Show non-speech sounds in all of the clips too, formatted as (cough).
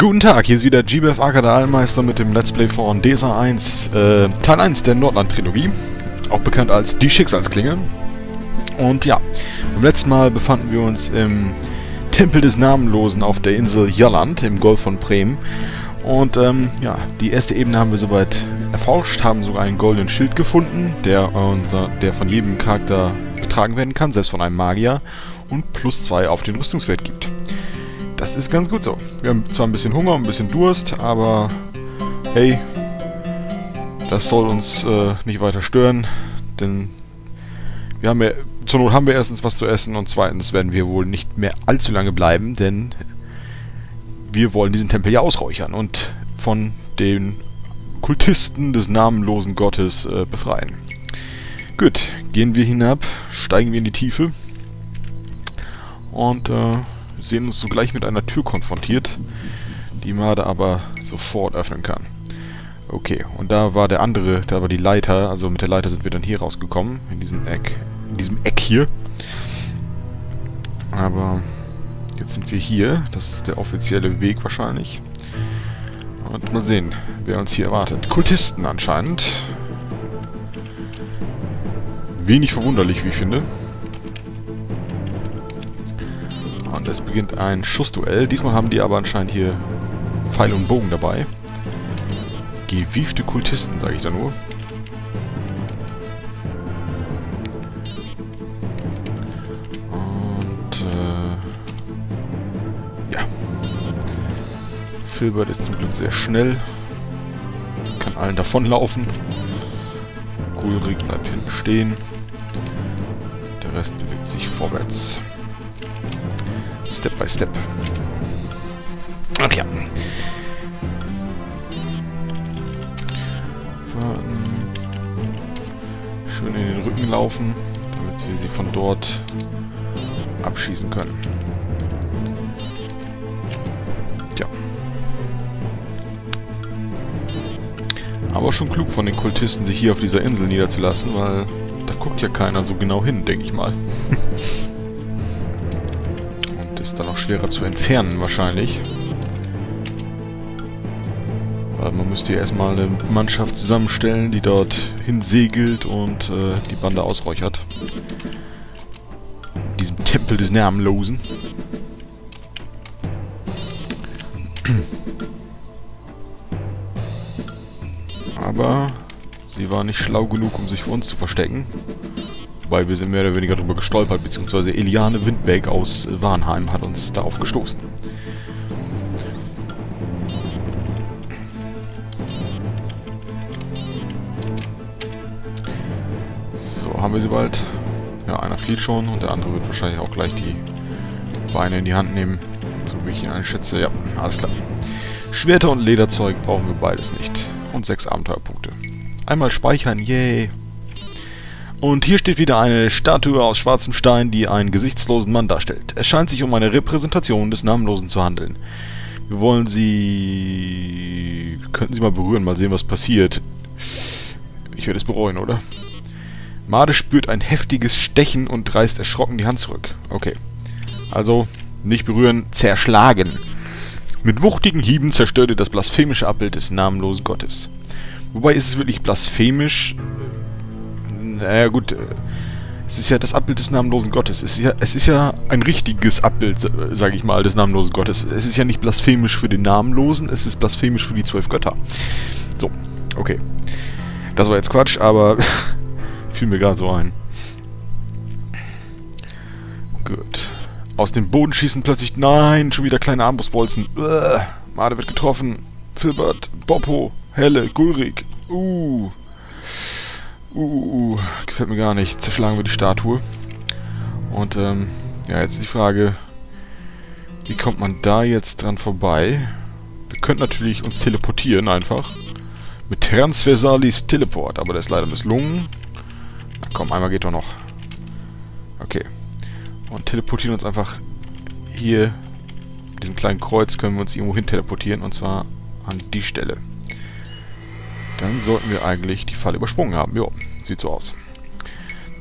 Guten Tag, hier ist wieder GBF Acker, der Allmeister mit dem Let's Play von DSA 1, äh, Teil 1 der Nordland-Trilogie, auch bekannt als Die Schicksalsklinge. Und ja, beim letzten Mal befanden wir uns im Tempel des Namenlosen auf der Insel Jolland im Golf von Bremen. Und ähm, ja, die erste Ebene haben wir soweit erforscht, haben sogar einen goldenen Schild gefunden, der, unser, der von jedem Charakter getragen werden kann, selbst von einem Magier, und plus 2 auf den Rüstungswert gibt. Das ist ganz gut so. Wir haben zwar ein bisschen Hunger, ein bisschen Durst, aber hey, das soll uns äh, nicht weiter stören, denn wir haben ja, zur Not haben wir erstens was zu essen und zweitens werden wir wohl nicht mehr allzu lange bleiben, denn wir wollen diesen Tempel ja ausräuchern und von den Kultisten des namenlosen Gottes äh, befreien. Gut, gehen wir hinab, steigen wir in die Tiefe und äh, sehen uns sogleich mit einer Tür konfrontiert, die Made aber sofort öffnen kann. Okay, und da war der andere, da war die Leiter, also mit der Leiter sind wir dann hier rausgekommen, in diesem Eck, in diesem Eck hier. Aber jetzt sind wir hier, das ist der offizielle Weg wahrscheinlich. Und mal sehen, wer uns hier erwartet. Kultisten anscheinend. Wenig verwunderlich, wie ich finde. Und es beginnt ein Schussduell. Diesmal haben die aber anscheinend hier Pfeil und Bogen dabei. Gewiefte Kultisten, sage ich da nur. Und, äh... Ja. Filbert ist zum Glück sehr schnell. Kann allen davonlaufen. Gulrig bleibt hinten stehen. Der Rest bewegt sich vorwärts. Step by Step. Ach ja. Schön in den Rücken laufen, damit wir sie von dort abschießen können. Ja. Aber schon klug von den Kultisten, sich hier auf dieser Insel niederzulassen, weil da guckt ja keiner so genau hin, denke ich mal. (laughs) schwerer zu entfernen wahrscheinlich. Weil man müsste ja erstmal eine Mannschaft zusammenstellen, die dort hinsegelt und äh, die Bande ausräuchert. In diesem Tempel des Namenlosen. (clears throat) Aber sie war nicht schlau genug, um sich vor uns zu verstecken. Wobei wir sind mehr oder weniger drüber gestolpert, beziehungsweise Eliane Windbeck aus Warnheim hat uns darauf gestoßen. So, haben wir sie bald. Ja, einer flieht schon und der andere wird wahrscheinlich auch gleich die Beine in die Hand nehmen. So wie ich ihn einschätze. Ja, alles klar. Schwerter und Lederzeug brauchen wir beides nicht. Und sechs Abenteuerpunkte. Einmal speichern, yay! Und hier steht wieder eine Statue aus schwarzem Stein, die einen gesichtslosen Mann darstellt. Es scheint sich um eine Repräsentation des Namenlosen zu handeln. Wir wollen sie... Könnten sie mal berühren, mal sehen, was passiert. Ich werde es bereuen, oder? Made spürt ein heftiges Stechen und reißt erschrocken die Hand zurück. Okay. Also, nicht berühren, zerschlagen. Mit wuchtigen Hieben zerstört ihr das blasphemische Abbild des namenlosen Gottes. Wobei ist es wirklich blasphemisch, naja, gut. Äh, es ist ja das Abbild des namenlosen Gottes. Es ist ja, es ist ja ein richtiges Abbild, sage ich mal, des namenlosen Gottes. Es ist ja nicht blasphemisch für den Namenlosen, es ist blasphemisch für die zwölf Götter. So, okay. Das war jetzt Quatsch, aber (laughs) fiel mir gerade so ein. Gut. Aus dem Boden schießen plötzlich... Nein, schon wieder kleine Armbrustbolzen. Made wird getroffen. Filbert, Boppo, Helle, Gulrig. Uh. Uh, uh, gefällt mir gar nicht. Zerschlagen wir die Statue. Und, ähm, ja, jetzt die Frage, wie kommt man da jetzt dran vorbei? Wir könnten natürlich uns teleportieren einfach. Mit Transversalis Teleport, aber der ist leider misslungen. Na komm, einmal geht doch noch. Okay. Und teleportieren uns einfach hier, mit diesem kleinen Kreuz können wir uns irgendwo hin teleportieren, und zwar an die Stelle. Dann sollten wir eigentlich die Falle übersprungen haben. Jo, sieht so aus.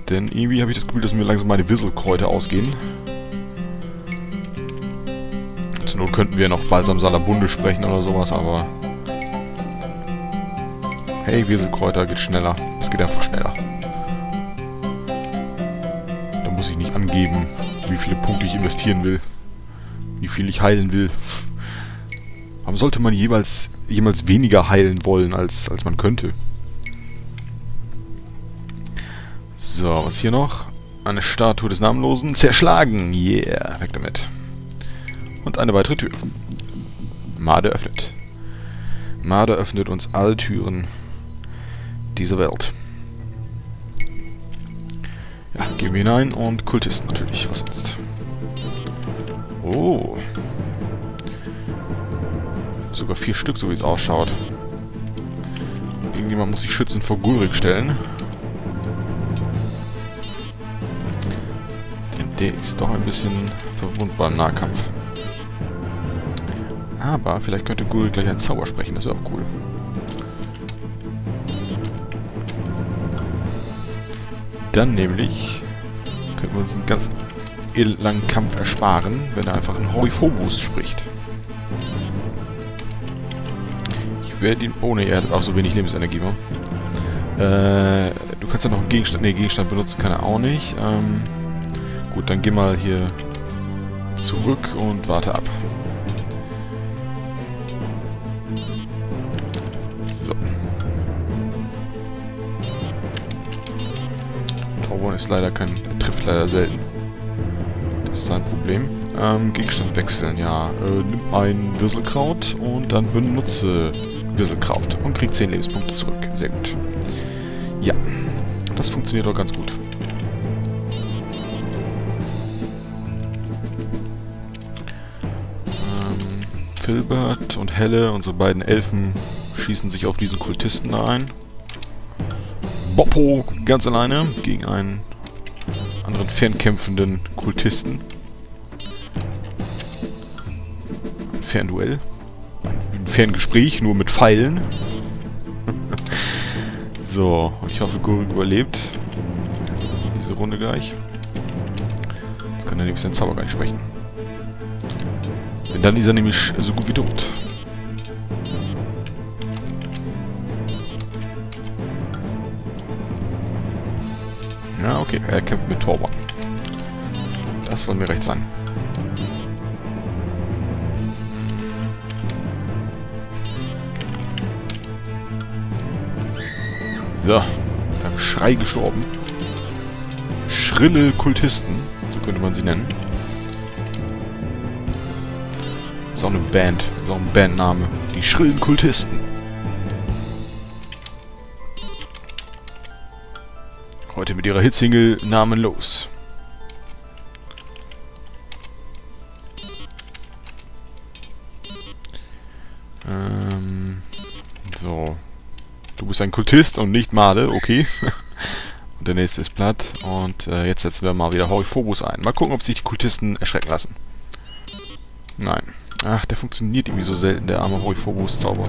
Denn irgendwie habe ich das Gefühl, dass mir langsam meine Wisselkräuter ausgehen. Zur Not könnten wir noch Balsam Salabunde sprechen oder sowas, aber... Hey, Wieselkräuter geht schneller. Es geht einfach schneller. Da muss ich nicht angeben, wie viele Punkte ich investieren will. Wie viel ich heilen will. Warum sollte man jeweils, jemals weniger heilen wollen, als, als man könnte? So, was hier noch? Eine Statue des Namenlosen. Zerschlagen! Yeah, weg damit. Und eine weitere Tür. Made öffnet. Made öffnet uns alle Türen dieser Welt. Ja, gehen wir hinein und Kultisten natürlich. Was sonst? Oh. Sogar vier Stück, so wie es ausschaut. Irgendjemand muss sich schützen vor Gulrik stellen. Denn der ist doch ein bisschen verwundbar im Nahkampf. Aber vielleicht könnte Gulrik gleich ein Zauber sprechen, das wäre auch cool. Dann nämlich könnten wir uns einen ganz langen Kampf ersparen, wenn er einfach einen Horiphobus spricht. Ich werde ihn... Oh ne, er hat auch so wenig Lebensenergie, wa? Äh, du kannst ja noch einen Gegenstand... Ne, Gegenstand benutzen kann er auch nicht. Ähm, gut, dann geh mal hier zurück und warte ab. So. Torbon ist leider kein... trifft leider selten. Das ist sein Problem. Ähm, Gegenstand wechseln, ja. Äh, nimm ein Würselkraut und dann benutze Würselkraut und krieg 10 Lebenspunkte zurück. Sehr gut. Ja, das funktioniert doch ganz gut. Ähm, Filbert und Helle, unsere beiden Elfen, schießen sich auf diesen Kultisten ein. Boppo ganz alleine gegen einen anderen fernkämpfenden Kultisten. Fernduell. Ein Ferngespräch, nur mit Pfeilen. (laughs) so, ich hoffe, Guruk überlebt. Diese Runde gleich. Jetzt kann er nämlich seinen Zauber gar nicht sprechen. Denn dann ist er nämlich so gut wie tot. Ja, okay, er kämpft mit Torban. Das soll mir recht sein. So, beim Schrei gestorben. Schrille Kultisten, so könnte man sie nennen. Ist auch eine Band, ist auch ein Bandname. Die schrillen Kultisten. Heute mit ihrer Hitsingle Namenlos. Ähm, Du bist ein Kultist und nicht Male, okay. und (laughs) der nächste ist platt. Und äh, jetzt setzen wir mal wieder Horiphobus ein. Mal gucken, ob sich die Kultisten erschrecken lassen. Nein. Ach, der funktioniert irgendwie so selten, der arme Horiphobus-Zauber.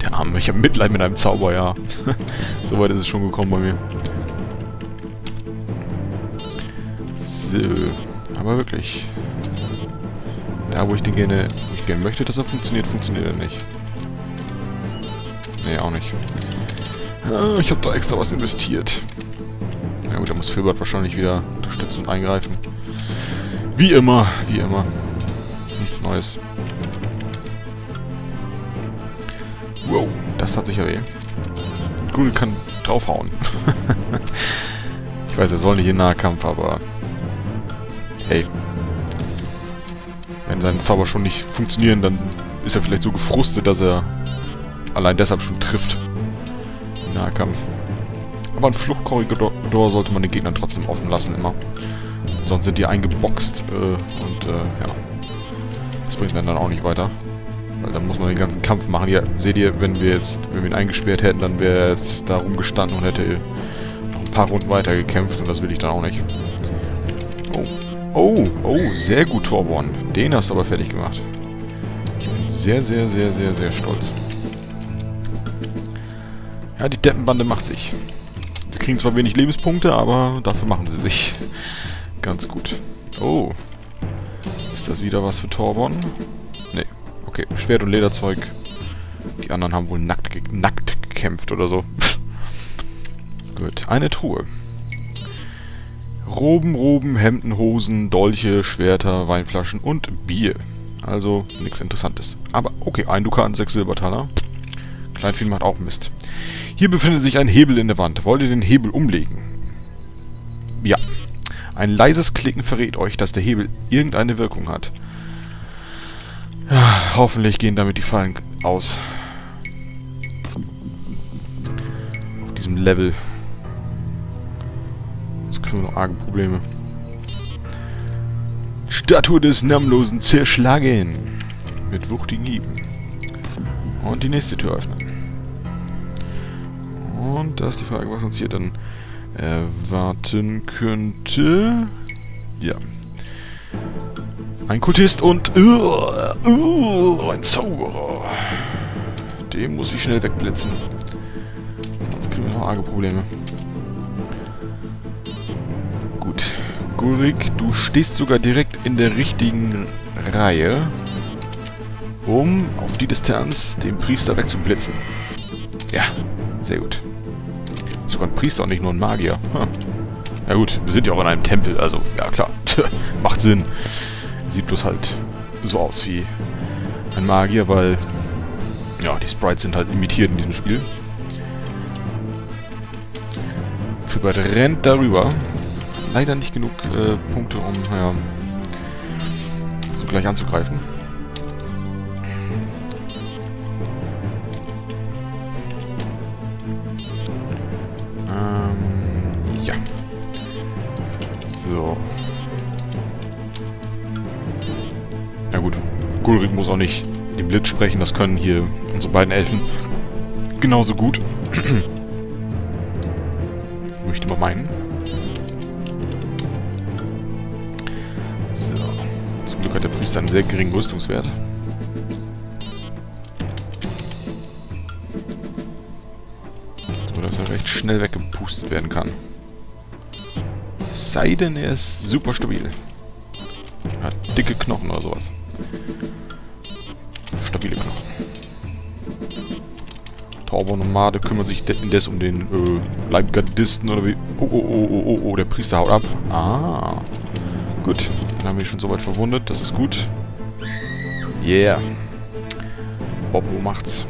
Der arme, ich habe Mitleid mit einem Zauber, ja. (laughs) so weit ist es schon gekommen bei mir. So. Aber wirklich. Da, wo ich den gerne, wo ich gerne möchte, dass er funktioniert, funktioniert er nicht. Nee, auch nicht. Ich habe da extra was investiert. Na gut, da muss Filbert wahrscheinlich wieder unterstützend eingreifen. Wie immer, wie immer. Nichts Neues. Wow, das hat sicher weh. Google kann draufhauen. (laughs) ich weiß, er soll nicht in Nahkampf, aber... Hey. Wenn seine Zauber schon nicht funktionieren, dann ist er vielleicht so gefrustet, dass er allein deshalb schon trifft. Nahkampf. Aber ein Fluchtkorridor sollte man den Gegnern trotzdem offen lassen, immer. Sonst sind die eingeboxt äh, und äh, ja. Das bringt dann, dann auch nicht weiter. Weil dann muss man den ganzen Kampf machen. Ja, seht ihr, wenn wir jetzt, wenn wir ihn eingesperrt hätten, dann wäre er jetzt da rumgestanden und hätte noch ein paar Runden weiter gekämpft und das will ich dann auch nicht. Oh. Oh, oh, sehr gut, Torborn. Den hast du aber fertig gemacht. Ich bin sehr, sehr, sehr, sehr, sehr stolz. Ja, die Deppenbande macht sich. Sie kriegen zwar wenig Lebenspunkte, aber dafür machen sie sich. Ganz gut. Oh. Ist das wieder was für Torborn? Okay, Schwert und Lederzeug. Die anderen haben wohl nackt, ge nackt gekämpft oder so. (laughs) Gut, eine Truhe. Roben, Roben, Hemden, Hosen, Dolche, Schwerter, Weinflaschen und Bier. Also nichts Interessantes. Aber okay, ein Dukat, sechs Silbertaler. Kleinvieh macht auch Mist. Hier befindet sich ein Hebel in der Wand. Wollt ihr den Hebel umlegen? Ja. Ein leises Klicken verrät euch, dass der Hebel irgendeine Wirkung hat. Ja, hoffentlich gehen damit die Fallen aus. Auf diesem Level. Jetzt kriegen wir noch arge Probleme. Statue des Namenlosen zerschlagen. Mit wuchtigen Hieben. Und die nächste Tür öffnen. Und da ist die Frage, was uns hier dann erwarten könnte. Ja. Ein Kultist und uh, uh, ein Zauberer. Den muss ich schnell wegblitzen. Sonst kriegen wir noch arge Probleme. Gut. Gurik, du stehst sogar direkt in der richtigen Reihe, um auf die Distanz den Priester wegzublitzen. Ja, sehr gut. Sogar ein Priester und nicht nur ein Magier. Hm. Ja gut, wir sind ja auch in einem Tempel, also ja klar, macht Sinn. Sieht bloß halt so aus wie ein Magier, weil ja, die Sprites sind halt limitiert in diesem Spiel. Filbert rennt darüber. Leider nicht genug äh, Punkte, um ja, so gleich anzugreifen. Gulrik muss auch nicht den Blitz sprechen, das können hier unsere beiden Elfen genauso gut. (clears throat) Möchte mal meinen. So. Zum Glück hat der Priester einen sehr geringen Rüstungswert. So, dass er recht schnell weggepustet werden kann. Sei denn, er ist super stabil. Hat dicke Knochen oder sowas. Stabile Knochen. Tauber-Nomade kümmert sich indes um den äh, Leibgardisten oder wie... Oh, oh, oh, oh, oh, oh, der Priester haut ab. Ah. Gut, dann haben wir schon soweit verwundet. Das ist gut. Yeah. Bobo macht's.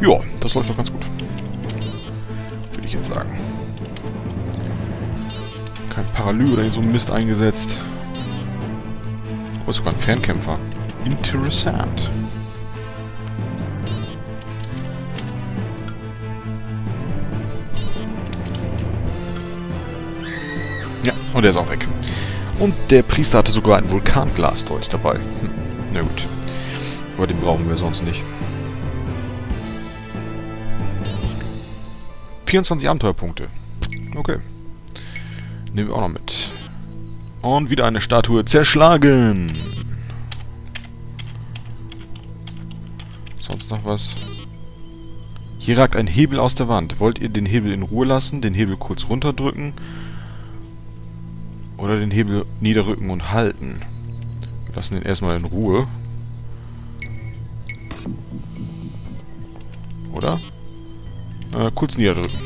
Ja, das läuft doch ganz gut. Würde ich jetzt sagen. Kein Paralü oder so ein Mist eingesetzt. Oh, sogar ein Fernkämpfer. Interessant. Ja, und er ist auch weg. Und der Priester hatte sogar ein Vulkanglas dort dabei. Hm, na gut. Aber den brauchen wir sonst nicht. 24 Abenteuerpunkte. Okay. Nehmen wir auch noch mit. Und wieder eine Statue zerschlagen. Sonst noch was? Hier ragt ein Hebel aus der Wand. Wollt ihr den Hebel in Ruhe lassen, den Hebel kurz runterdrücken oder den Hebel niederrücken und halten? Wir lassen den erstmal in Ruhe. Oder? Äh, kurz niederdrücken.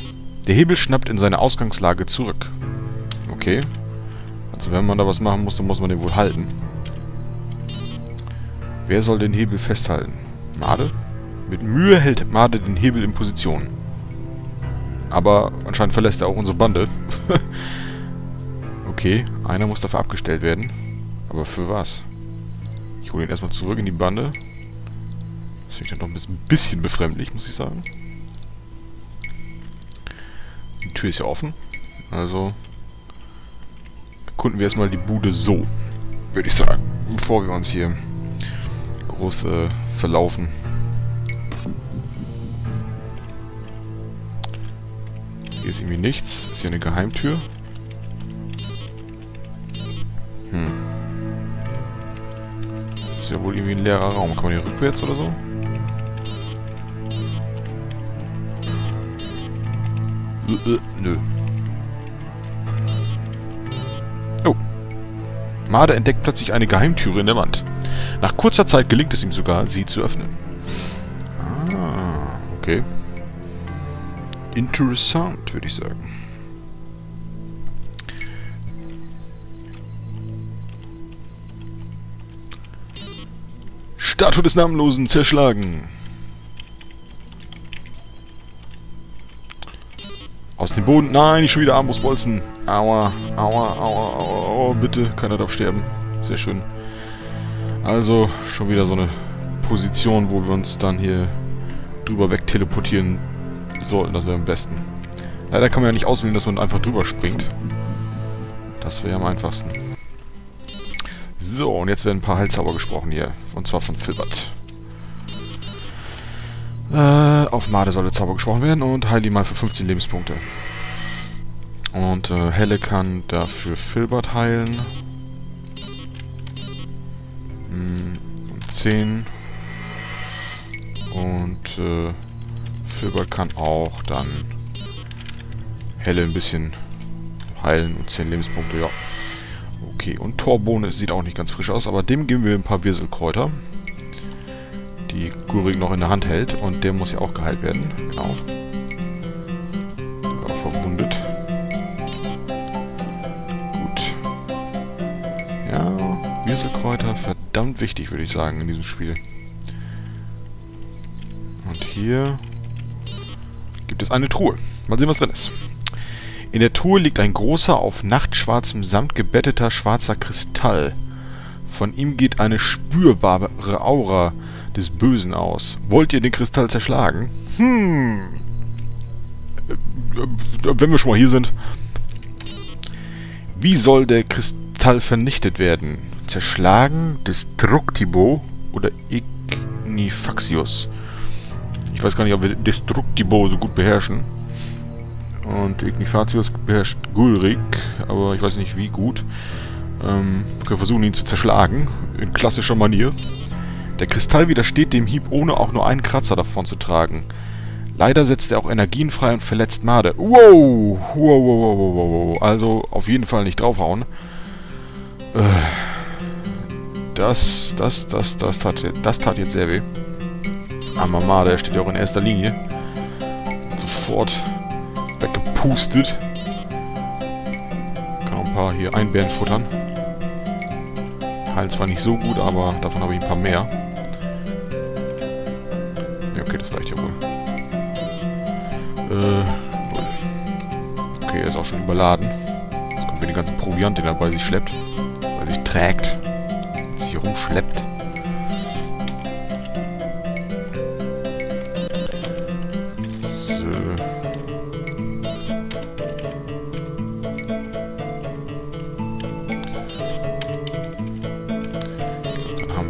Der Hebel schnappt in seine Ausgangslage zurück. Okay. Also wenn man da was machen muss, dann muss man den wohl halten. Wer soll den Hebel festhalten? Made? Mit Mühe hält Made den Hebel in Position. Aber anscheinend verlässt er auch unsere Bande. (laughs) okay, einer muss dafür abgestellt werden. Aber für was? Ich hole ihn erstmal zurück in die Bande. Das finde ich dann doch ein bisschen befremdlich, muss ich sagen. Die Tür ist ja offen. Also erkunden wir erstmal die Bude so, würde ich sagen. Bevor wir uns hier groß äh, verlaufen. Hier ist irgendwie nichts. Ist hier eine Geheimtür? Hm. Ist ja wohl irgendwie ein leerer Raum. Kann man hier rückwärts oder so? Äh, äh, nö. Made entdeckt plötzlich eine Geheimtüre in der Wand. Nach kurzer Zeit gelingt es ihm sogar, sie zu öffnen. Ah, okay. Interessant, würde ich sagen. Statue des Namenlosen zerschlagen. Aus dem Boden. Nein, nicht schon wieder Armbrustbolzen. Aua, aua, aua, aua, aua. Bitte, keiner darf sterben. Sehr schön. Also, schon wieder so eine Position, wo wir uns dann hier drüber weg teleportieren sollten. Das wäre am besten. Leider kann man ja nicht auswählen, dass man einfach drüber springt. Das wäre am einfachsten. So, und jetzt werden ein paar Heilzauber gesprochen hier. Und zwar von Filbert. Äh, auf Made soll der Zauber gesprochen werden und heil ihn mal für 15 Lebenspunkte. Und äh, Helle kann dafür Filbert heilen. Hm, 10. Und äh, Filbert kann auch dann Helle ein bisschen heilen und 10 Lebenspunkte, ja. Okay, und Torbohne sieht auch nicht ganz frisch aus, aber dem geben wir ein paar Wirselkräuter die Gurik noch in der Hand hält. Und der muss ja auch geheilt werden. Genau. Wichtig, würde ich sagen, in diesem Spiel. Und hier gibt es eine Truhe. Mal sehen, was drin ist. In der Truhe liegt ein großer, auf nachtschwarzem Samt gebetteter schwarzer Kristall. Von ihm geht eine spürbare Aura des Bösen aus. Wollt ihr den Kristall zerschlagen? Hm. Wenn wir schon mal hier sind. Wie soll der Kristall vernichtet werden? Zerschlagen, Destructibo oder Ignifaxius? Ich weiß gar nicht, ob wir Destructibo so gut beherrschen. Und Ignifaxius beherrscht Gulrik, aber ich weiß nicht wie gut. Ähm, wir versuchen, ihn zu zerschlagen. In klassischer Manier. Der Kristall widersteht dem Hieb, ohne auch nur einen Kratzer davon zu tragen. Leider setzt er auch Energien frei und verletzt Made. Wow! Wow, wow, wow, wow, wow. Also auf jeden Fall nicht draufhauen. Äh, das, das, das, das tat, das tat jetzt sehr weh. Armer Made, der steht ja auch in erster Linie. Sofort weggepustet. Kann auch ein paar hier Einbären futtern. Heilen zwar nicht so gut, aber davon habe ich ein paar mehr. Ja, okay, das reicht ja wohl. Äh, okay, er ist auch schon überladen. Jetzt kommt wieder die ganze Proviant, den er bei sich schleppt. Bei sich trägt. Sich rumschleppt.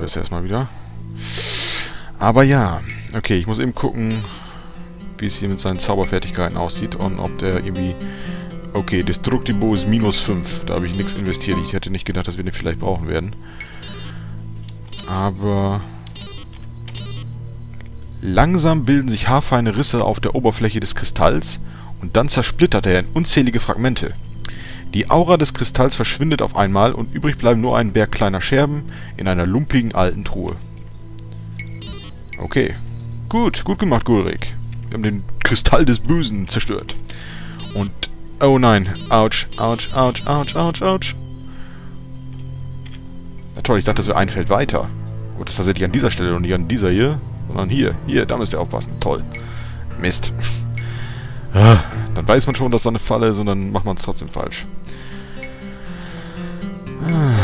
das erstmal wieder. Aber ja, okay, ich muss eben gucken, wie es hier mit seinen Zauberfertigkeiten aussieht und ob der irgendwie... Okay, Destructibo ist minus 5. Da habe ich nichts investiert. Ich hätte nicht gedacht, dass wir den vielleicht brauchen werden. Aber... Langsam bilden sich haarfeine Risse auf der Oberfläche des Kristalls und dann zersplittert er in unzählige Fragmente. Die Aura des Kristalls verschwindet auf einmal und übrig bleiben nur ein Berg kleiner Scherben in einer lumpigen alten Truhe. Okay. Gut, gut gemacht, Gulrik. Wir haben den Kristall des Bösen zerstört. Und... Oh nein. Autsch, Autsch, Autsch, Autsch, Autsch, Autsch. Na toll, ich dachte, das wäre ein Feld weiter. Gut, das tatsächlich an dieser Stelle und nicht an dieser hier, sondern hier. Hier, da müsst ihr aufpassen. Toll. Mist. ah. Dann weiß man schon, dass da eine Falle ist und dann macht man es trotzdem falsch. Ah.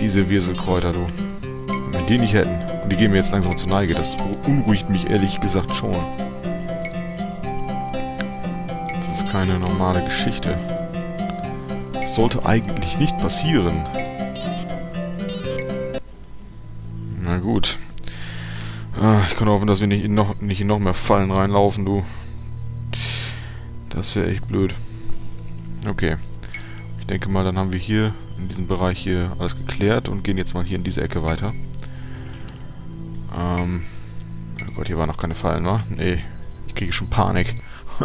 Diese Wirselkräuter, du. Wenn wir die nicht hätten. Und die gehen mir jetzt langsam zur Neige. Das beunruhigt mich ehrlich gesagt schon. Das ist keine normale Geschichte. Das sollte eigentlich nicht passieren. Gut. Ah, ich kann hoffen, dass wir nicht in noch, nicht in noch mehr Fallen reinlaufen, du. Das wäre echt blöd. Okay. Ich denke mal, dann haben wir hier in diesem Bereich hier alles geklärt und gehen jetzt mal hier in diese Ecke weiter. Ähm. Oh Gott, hier war noch keine Fallen, wa? Nee. Ich kriege schon Panik. (laughs)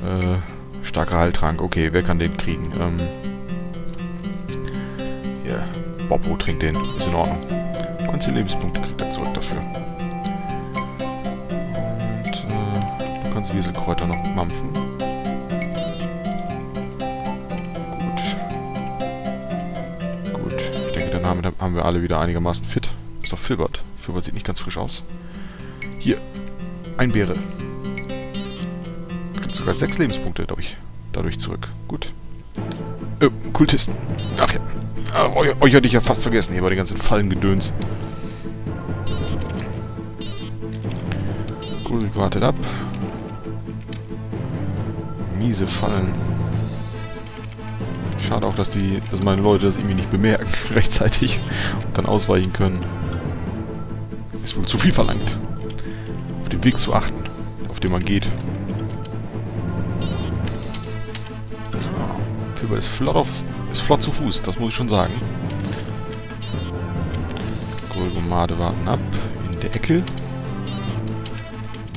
äh, starker Heiltrank. Okay, wer kann den kriegen? Ähm. Ja. Boppo trinkt den. Ist in Ordnung. 19 Lebenspunkte kriegt er zurück dafür. Und äh, du kannst Wieselkräuter noch mampfen. Gut. Gut. Ich denke, dann haben, wir alle wieder einigermaßen fit. Bis auf Filbert. Filbert sieht nicht ganz frisch aus. Hier. Ein Beere. Kriegt sogar 6 Lebenspunkte dadurch, dadurch zurück. Gut. Äh, Kultisten. Ach ja. Äh, euch, euch hatte ich ja fast vergessen hier bei den ganzen Fallengedöns. Gut, wartet ab. Miese Fallen. Schade auch, dass die, dass meine Leute das irgendwie nicht bemerken (laughs) rechtzeitig und dann ausweichen können. Ist wohl zu viel verlangt. Auf den Weg zu achten, auf den man geht. Fibber ist flott, auf, ist flott zu Fuß, das muss ich schon sagen. Golgomade warten ab. In der Ecke.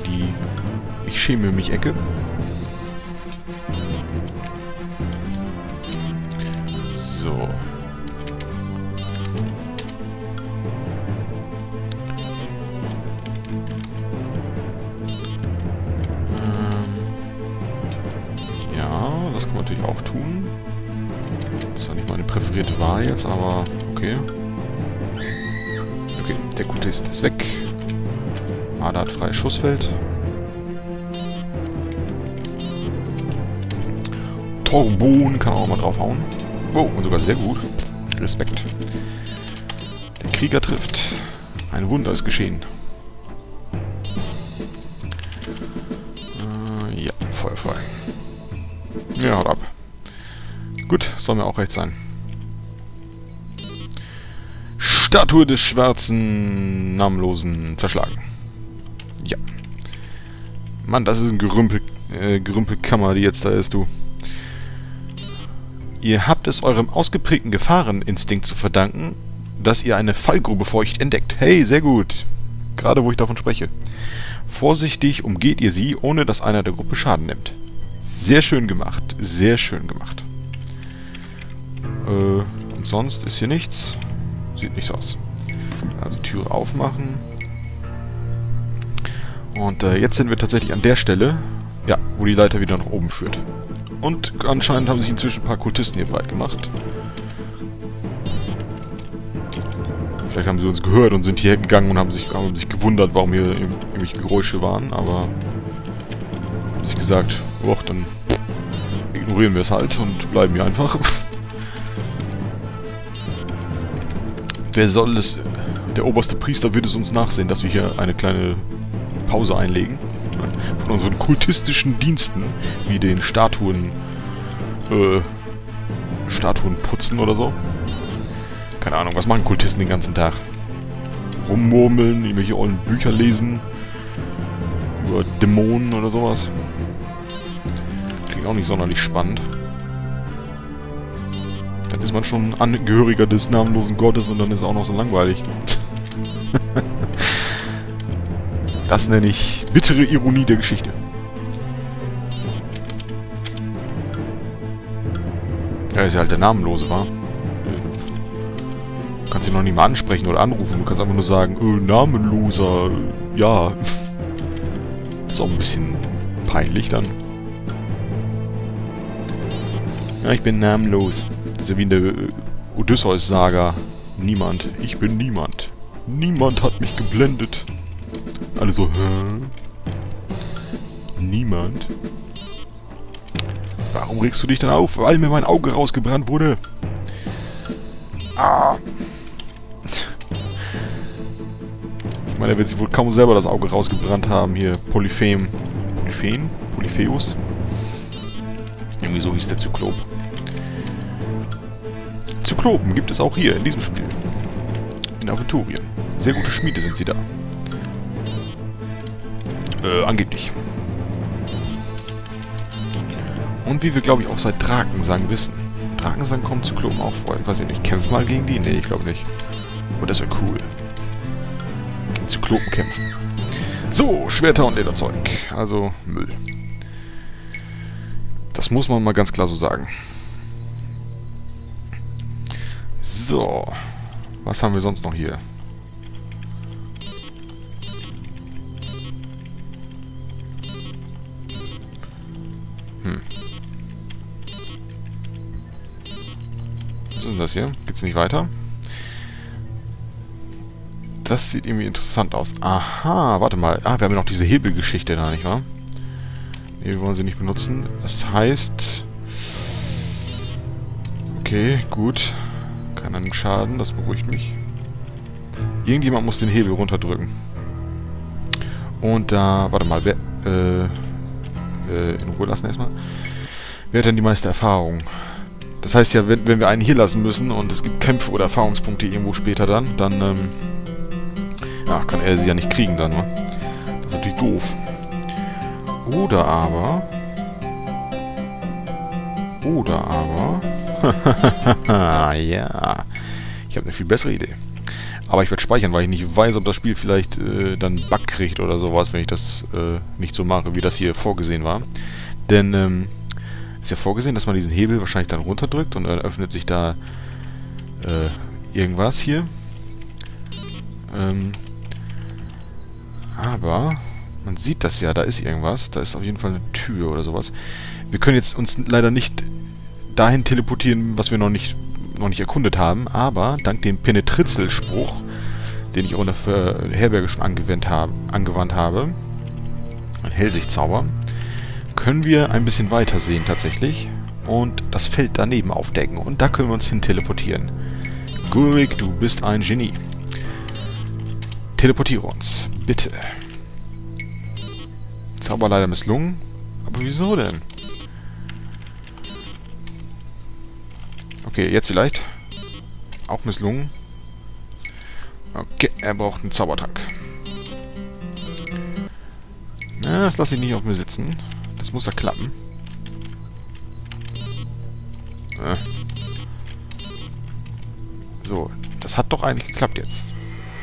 Die Ich schäme mich Ecke. Jetzt, aber okay. Okay, der Kultist ist weg. Marder hat freies Schussfeld. Torbon kann auch mal draufhauen. Oh, und sogar sehr gut. Respekt. Der Krieger trifft. Ein Wunder ist geschehen. Äh, ja, Feuer frei. Ja, haut ab. Gut, soll mir auch recht sein. Statue des schwarzen, namenlosen zerschlagen. Ja. Mann, das ist ein Gerümpel, äh, Gerümpelkammer, die jetzt da ist, du. Ihr habt es eurem ausgeprägten Gefahreninstinkt zu verdanken, dass ihr eine Fallgrube euch entdeckt. Hey, sehr gut. Gerade wo ich davon spreche. Vorsichtig umgeht ihr sie, ohne dass einer der Gruppe Schaden nimmt. Sehr schön gemacht. Sehr schön gemacht. Äh, und sonst ist hier nichts. Sieht nichts aus. Also Türe aufmachen. Und äh, jetzt sind wir tatsächlich an der Stelle, ja, wo die Leiter wieder nach oben führt. Und anscheinend haben sich inzwischen ein paar Kultisten hier breit gemacht. Vielleicht haben sie uns gehört und sind hierher gegangen und haben sich, haben sich gewundert, warum hier irgendwelche Geräusche waren, aber haben sich gesagt, Och, dann ignorieren wir es halt und bleiben hier einfach. (laughs) Wer soll es... Der oberste Priester wird es uns nachsehen, dass wir hier eine kleine Pause einlegen. Von unseren kultistischen Diensten, wie den Statuen... Äh... Statuen putzen oder so. Keine Ahnung, was machen Kultisten den ganzen Tag? Rummurmeln, irgendwelche ollen Bücher lesen. Über Dämonen oder sowas auch nicht sonderlich spannend. Ist man schon Angehöriger des namenlosen Gottes und dann ist es auch noch so langweilig. (laughs) das nenne ich bittere Ironie der Geschichte. Ja, ist ja halt der Namenlose, war. Du kannst ihn noch nicht mal ansprechen oder anrufen. Du kannst einfach nur sagen, äh, Namenloser, ja. (laughs) Ist auch ein bisschen peinlich dann. Ja, ich bin namenlos. So wie in der äh, Odysseus-Saga. Niemand. Ich bin niemand. Niemand hat mich geblendet. Alle so, hä? Niemand? Warum regst du dich dann auf? Weil mir mein Auge rausgebrannt wurde. Ah. Ich meine, er wird sich wohl kaum selber das Auge rausgebrannt haben. Hier, Polyphem. Polyphen? Polypheus? Irgendwie so hieß der Zyklop. Zyklopen gibt es auch hier in diesem Spiel. In Aventurien. Sehr gute Schmiede sind sie da. Äh, angeblich. Und wie wir, glaube ich, auch seit Drakensang wissen. Drakensang kommen Zyklopen auch vor. Ich weiß ich nicht. Kämpf mal gegen die? Nee, ich glaube nicht. Aber das wäre cool. Gegen Zyklopen kämpfen. So, Schwerter und Lederzeug. Also Müll. Das muss man mal ganz klar so sagen. So. Was haben wir sonst noch hier? Hm. Was ist das hier? Geht's nicht weiter? Das sieht irgendwie interessant aus. Aha, warte mal. Ah, wir haben ja noch diese Hebelgeschichte da, nicht wahr? Ne, wir wollen sie nicht benutzen. Das heißt... Okay, gut. Keinen Schaden, das beruhigt mich. Irgendjemand muss den Hebel runterdrücken. Und da... Warte mal, wer... Äh, äh, in Ruhe lassen erstmal. Wer hat denn die meiste Erfahrung? Das heißt ja, wenn, wenn wir einen hier lassen müssen und es gibt Kämpfe oder Erfahrungspunkte irgendwo später dann, dann, ähm, ja, kann er sie ja nicht kriegen dann, ne? Das ist natürlich doof. Oder aber... Oder aber... (laughs) ja. Ich habe eine viel bessere Idee. Aber ich werde speichern, weil ich nicht weiß, ob das Spiel vielleicht äh, dann Bug kriegt oder sowas, wenn ich das äh, nicht so mache, wie das hier vorgesehen war. Denn, ähm, ist ja vorgesehen, dass man diesen Hebel wahrscheinlich dann runterdrückt und dann öffnet sich da äh, irgendwas hier. Ähm, aber man sieht das ja, da ist irgendwas. Da ist auf jeden Fall eine Tür oder sowas. Wir können jetzt uns leider nicht dahin teleportieren, was wir noch nicht, noch nicht erkundet haben. Aber dank dem Penetritzelspruch, den ich auch in der Herberge schon angewandt habe, angewandt habe, ein Hellsichtzauber, können wir ein bisschen weiter sehen tatsächlich und das Feld daneben aufdecken. Und da können wir uns hin teleportieren. Gurik, du bist ein Genie. Teleportiere uns, bitte. Zauber leider misslungen. Aber wieso denn? Okay, jetzt vielleicht. Auch misslungen. Okay, er braucht einen Zaubertrank. Na, das lasse ich nicht auf mir sitzen. Das muss ja klappen. Äh. So, das hat doch eigentlich geklappt jetzt.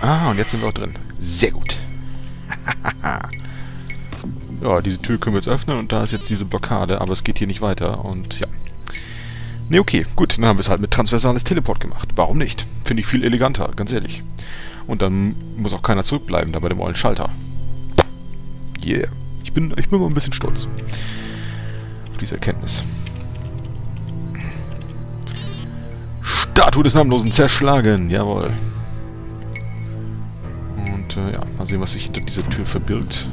Ah, und jetzt sind wir auch drin. Sehr gut. (laughs) ja, diese Tür können wir jetzt öffnen und da ist jetzt diese Blockade, aber es geht hier nicht weiter und ja. Ne, okay, gut, dann haben wir es halt mit transversales Teleport gemacht. Warum nicht? Finde ich viel eleganter, ganz ehrlich. Und dann muss auch keiner zurückbleiben, da bei dem ollen Schalter. Yeah. Ich bin, ich bin mal ein bisschen stolz. Auf diese Erkenntnis. Statue des Namenlosen zerschlagen, jawohl. Und äh, ja, mal sehen, was sich hinter dieser Tür verbirgt.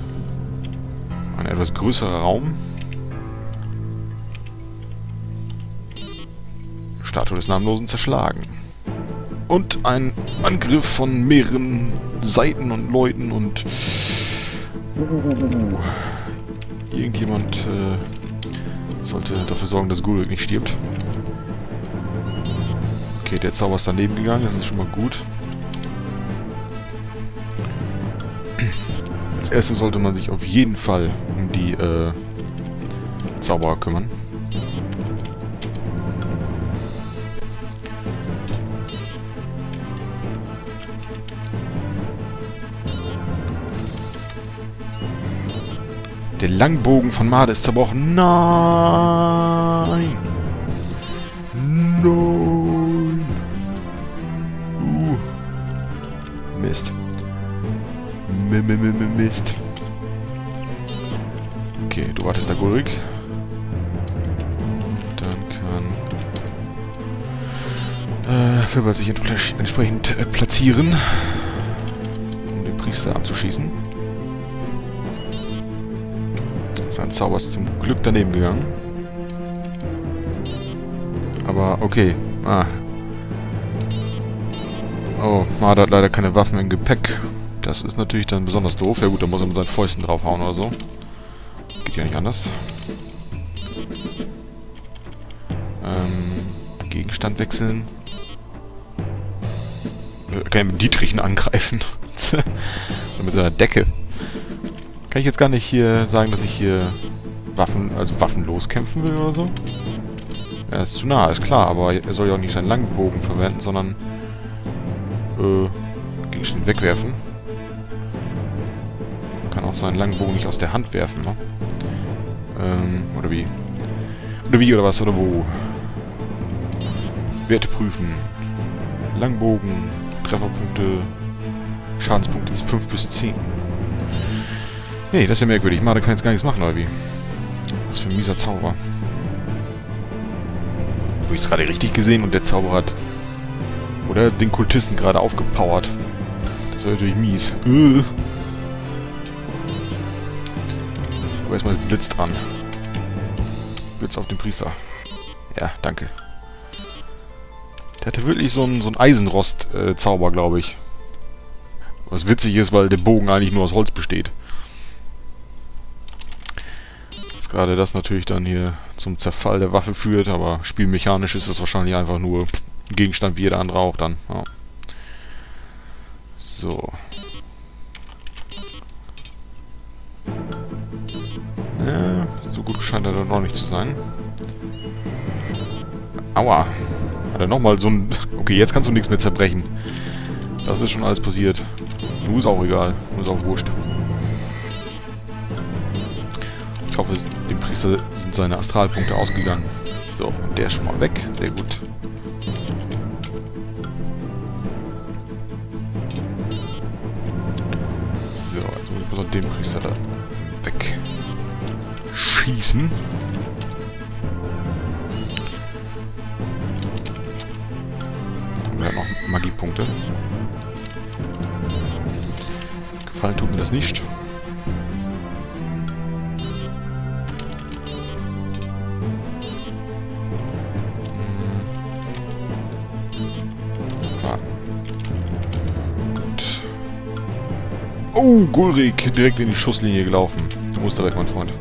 Ein etwas größerer Raum. Statue des Namenlosen zerschlagen. Und ein Angriff von mehreren Seiten und Leuten und... Uh, irgendjemand äh, sollte dafür sorgen, dass Gulrik nicht stirbt. Okay, der Zauber ist daneben gegangen, das ist schon mal gut. Als erstes sollte man sich auf jeden Fall um die äh, Zauberer kümmern. Der Langbogen von Made ist zerbrochen. Nein! Nein! Uh. Mist. M -m -m Mist. Okay, du wartest da, Gulrik. Dann kann... Äh, Filbert sich entsprechend äh, platzieren, um den Priester abzuschießen. Sein Zauber ist zum Glück daneben gegangen. Aber okay. Ah. Oh, Marder hat leider keine Waffen im Gepäck. Das ist natürlich dann besonders doof. Ja gut, da muss er mit seinen Fäusten draufhauen oder so. Geht ja nicht anders. Ähm, Gegenstand wechseln. Äh, kann ich mit Dietrichen angreifen. (laughs) mit seiner Decke. Kann ich jetzt gar nicht hier sagen, dass ich hier Waffen, also waffenlos kämpfen will oder so? Ja, ist zu nah, ist klar, aber er soll ja auch nicht seinen Langbogen verwenden, sondern äh, Gegenstände wegwerfen. Kann auch seinen Langbogen nicht aus der Hand werfen, ne? Ähm, oder wie? Oder wie, oder was, oder wo? Werte prüfen. Langbogen, Trefferpunkte, Schadenspunkte 5 bis 10. Nee, das ist ja merkwürdig. Made kann jetzt gar nichts machen, oder wie? Was für ein mieser Zauber. Habe ich es gerade richtig gesehen und der Zauber hat... Oder den Kultisten gerade aufgepowert. Das wäre natürlich mies. Aber erstmal Blitz dran. Blitz auf den Priester. Ja, danke. Der hatte wirklich so einen, so einen Eisenrost-Zauber, äh, glaube ich. Was witzig ist, weil der Bogen eigentlich nur aus Holz besteht. Gerade das natürlich dann hier zum Zerfall der Waffe führt, aber spielmechanisch ist das wahrscheinlich einfach nur ein Gegenstand wie jeder andere auch dann. Ja. So. Ja, so gut scheint er dann noch nicht zu sein. Aua. Hat er nochmal so ein... Okay, jetzt kannst du nichts mehr zerbrechen. Das ist schon alles passiert. Nur ist auch egal. Nur ist auch wurscht. Hoffe, dem Priester sind seine Astralpunkte ausgegangen. So, und der ist schon mal weg. Sehr gut. So, jetzt muss ich den Priester da wegschießen. Wir haben noch Magiepunkte. Gefallen tut mir das nicht. Oh, Gulrik, direkt in die Schusslinie gelaufen. Du musst da weg, mein Freund.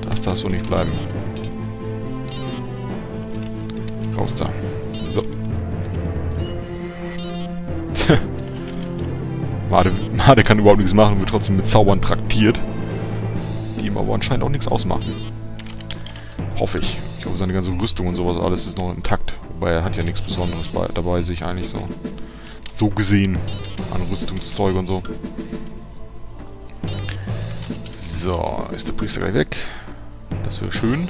Das darf so nicht bleiben. Raus da. (laughs) Made, Made kann überhaupt nichts machen und wird trotzdem mit Zaubern traktiert. Die ihm aber anscheinend auch nichts ausmachen. Hoffe ich. Ich hoffe, seine ganze Rüstung und sowas alles ist noch intakt. Wobei er hat ja nichts Besonderes bei, dabei, sich eigentlich so. So gesehen. An Rüstungszeug und so. So, ist der Priester gleich weg. Das wäre schön.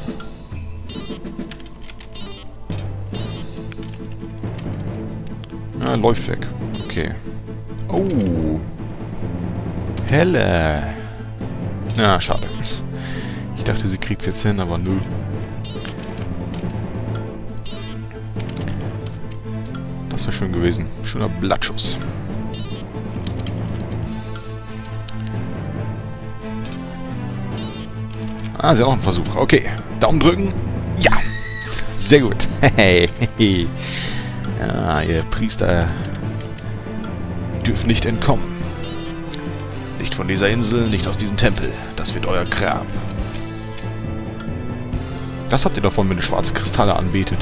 Ja, läuft weg. Okay. Oh. Helle. Na, schade. Ich dachte, sie kriegt's jetzt hin, aber nö. Wäre schön gewesen. Schöner Blattschuss. Ah, sie hat auch einen Versuch. Okay. Daumen drücken. Ja. Sehr gut. (laughs) Hey. ja, ihr Priester dürft nicht entkommen. Nicht von dieser Insel, nicht aus diesem Tempel. Das wird euer Grab. Das habt ihr davon, wenn ihr schwarze Kristalle anbetet.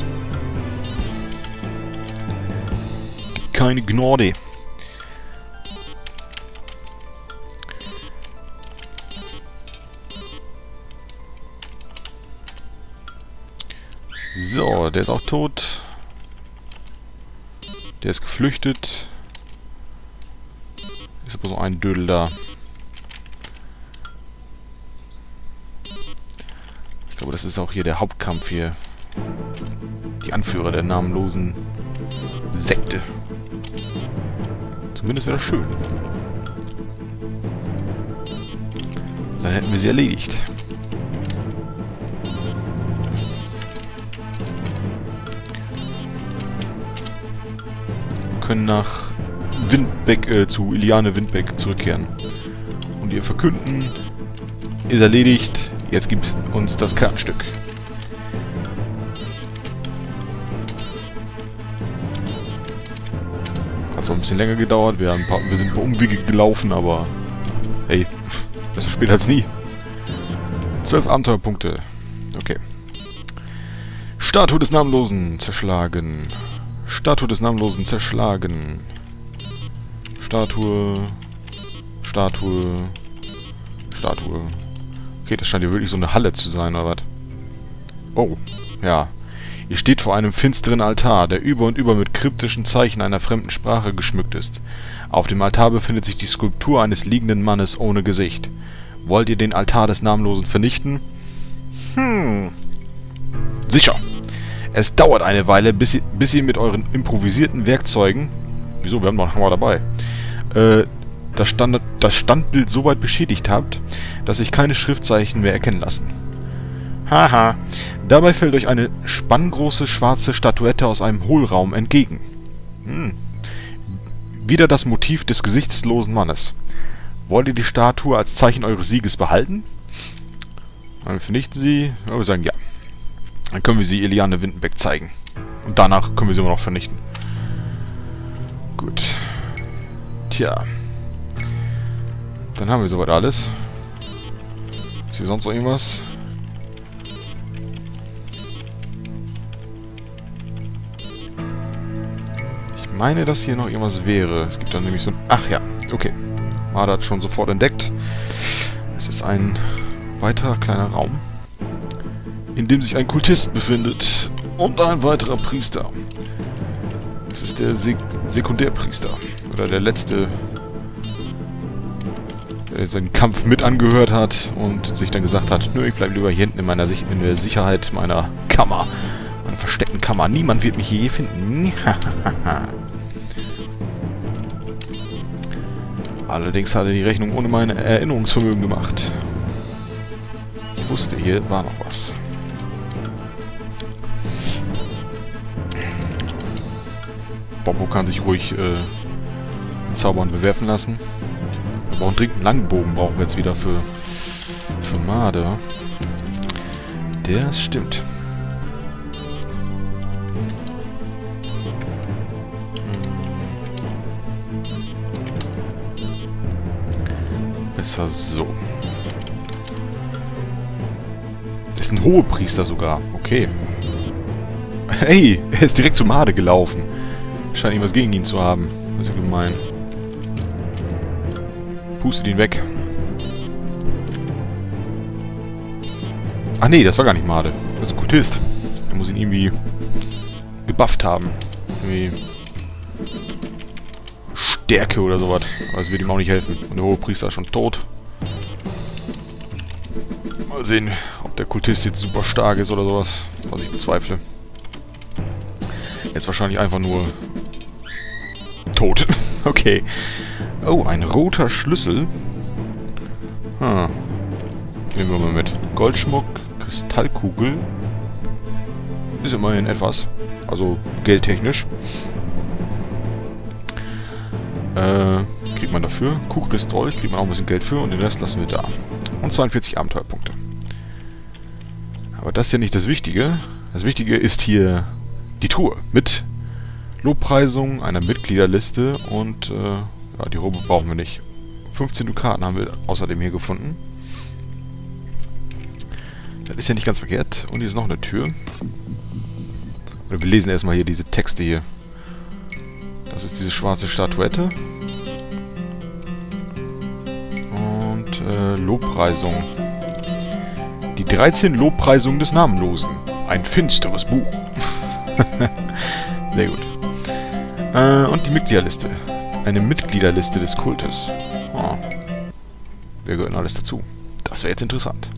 Keine Gnorde. So, der ist auch tot. Der ist geflüchtet. Ist aber so ein Dödel da. Ich glaube, das ist auch hier der Hauptkampf hier. Die Anführer der namenlosen Sekte. Zumindest wäre das schön. Dann hätten wir sie erledigt. Wir können nach Windbeck, äh, zu Iliane Windbeck zurückkehren. Und ihr verkünden, ist erledigt, jetzt gibt uns das Kernstück. Bisschen länger gedauert, wir, paar, wir sind ein paar Umwege gelaufen, aber hey, besser spät als nie. Zwölf Abenteuerpunkte. Okay. Statue des Namenlosen zerschlagen. Statue des Namenlosen zerschlagen. Statue, Statue, Statue. Okay, das scheint ja wirklich so eine Halle zu sein, oder was? Oh, ja. Ihr steht vor einem finsteren Altar, der über und über mit kryptischen Zeichen einer fremden Sprache geschmückt ist. Auf dem Altar befindet sich die Skulptur eines liegenden Mannes ohne Gesicht. Wollt ihr den Altar des Namenlosen vernichten? Hm. Sicher. Es dauert eine Weile, bis ihr, bis ihr mit euren improvisierten Werkzeugen... Wieso? Wir haben noch einen Hammer dabei. Äh, das, Stand, das Standbild so weit beschädigt habt, dass sich keine Schriftzeichen mehr erkennen lassen. Haha. Dabei fällt euch eine spanngroße schwarze Statuette aus einem Hohlraum entgegen. Hm. Wieder das Motiv des gesichtslosen Mannes. Wollt ihr die Statue als Zeichen eures Sieges behalten? Dann vernichten sie. Ja, wir sagen ja. Dann können wir sie Eliane Windenbeck zeigen. Und danach können wir sie immer noch vernichten. Gut. Tja. Dann haben wir soweit alles. Ist hier sonst noch irgendwas? Meine, dass hier noch irgendwas wäre. Es gibt dann nämlich so ein... Ach ja, okay. Marder hat schon sofort entdeckt. Es ist ein weiterer kleiner Raum, in dem sich ein Kultist befindet und ein weiterer Priester. Das ist der Sek Sekundärpriester. Oder der letzte, der seinen Kampf mit angehört hat und sich dann gesagt hat, nö, ich bleibe lieber hier hinten in meiner Sich in der Sicherheit meiner Kammer. Meiner versteckten Kammer. Niemand wird mich hier finden. (laughs) Allerdings hat er die Rechnung ohne mein Erinnerungsvermögen gemacht. Ich wusste, hier war noch was. Bobo kann sich ruhig äh, Zaubern bewerfen lassen. Wir brauchen dringend einen Langbogen, brauchen wir jetzt wieder für, für Made. Das stimmt. Besser so. Ist ein Hohepriester sogar. Okay. Hey, er ist direkt zu Made gelaufen. Scheint irgendwas gegen ihn zu haben. Das ist ja gemein. Pustet ihn weg. Ach nee, das war gar nicht Made. Das ist ein Kultist. Er muss ihn irgendwie gebufft haben. Irgendwie Stärke oder sowas. Es wird ihm auch nicht helfen. Und der hohe Priester ist schon tot. Mal sehen, ob der Kultist jetzt super stark ist oder sowas. Was ich bezweifle. Jetzt wahrscheinlich einfach nur tot. (laughs) okay. Oh, ein roter Schlüssel. Hm. Nehmen wir mal mit. Goldschmuck, Kristallkugel. Ist immerhin etwas. Also geldtechnisch. Äh, kriegt man dafür. Kugel ist toll, kriegt man auch ein bisschen Geld für und den Rest lassen wir da. Und 42 Abenteuerpunkte. Aber das ist ja nicht das Wichtige. Das Wichtige ist hier die Truhe mit Lobpreisung, einer Mitgliederliste und äh, ja, die Robe brauchen wir nicht. 15 Dukaten haben wir außerdem hier gefunden. Das ist ja nicht ganz verkehrt. Und hier ist noch eine Tür. Oder wir lesen erstmal hier diese Texte hier. Das ist diese schwarze Statuette. Und äh, Lobpreisung. Die 13 Lobpreisungen des Namenlosen. Ein finsteres Buch. (laughs) Sehr gut. Äh, und die Mitgliederliste. Eine Mitgliederliste des Kultes. Oh. Wer gehört alles dazu? Das wäre jetzt interessant.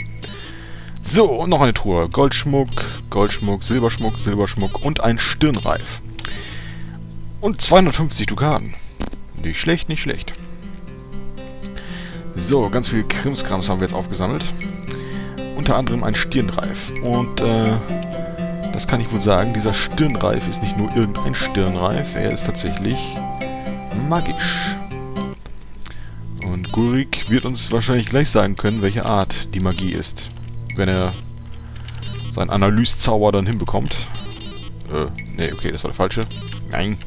So, und noch eine Truhe. Goldschmuck, Goldschmuck, Silberschmuck, Silberschmuck und ein Stirnreif. Und 250 Dukaten. Nicht schlecht, nicht schlecht. So, ganz viel Krimskrams haben wir jetzt aufgesammelt. Unter anderem ein Stirnreif. Und, äh, das kann ich wohl sagen, dieser Stirnreif ist nicht nur irgendein Stirnreif, er ist tatsächlich magisch. Und Gulrik wird uns wahrscheinlich gleich sagen können, welche Art die Magie ist. Wenn er seinen Analyszauber dann hinbekommt. Äh, nee, okay, das war der falsche. Nein.